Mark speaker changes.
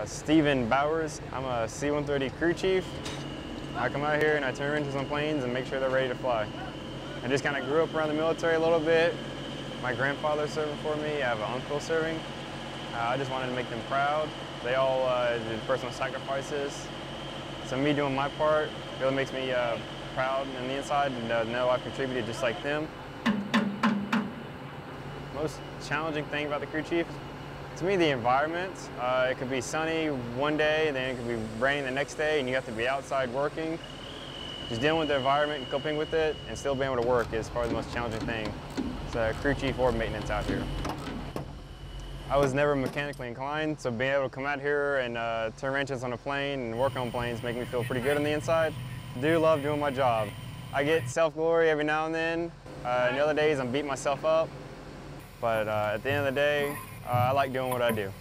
Speaker 1: Uh, Steven Bowers. I'm a C-130 crew chief. I come out here and I turn wrenches on planes and make sure they're ready to fly. I just kind of grew up around the military a little bit. My grandfather serving for me. I have an uncle serving. Uh, I just wanted to make them proud. They all uh, did personal sacrifices. So me doing my part really makes me uh, proud on the inside and uh, know I've contributed just like them. Most challenging thing about the crew chief to me, the environment. Uh, it could be sunny one day, then it could be raining the next day, and you have to be outside working. Just dealing with the environment and coping with it and still being able to work is probably the most challenging thing. It's a crew chief or maintenance out here. I was never mechanically inclined, so being able to come out here and uh, turn wrenches on a plane and work on planes make me feel pretty good on the inside. I do love doing my job. I get self-glory every now and then. Uh, and the other days I'm beating myself up. But uh, at the end of the day, uh, I like doing what I do.